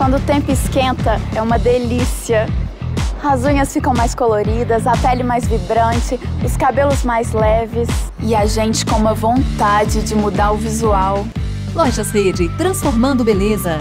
Quando o tempo esquenta, é uma delícia. As unhas ficam mais coloridas, a pele mais vibrante, os cabelos mais leves e a gente com uma vontade de mudar o visual. Lojas Rede, transformando beleza.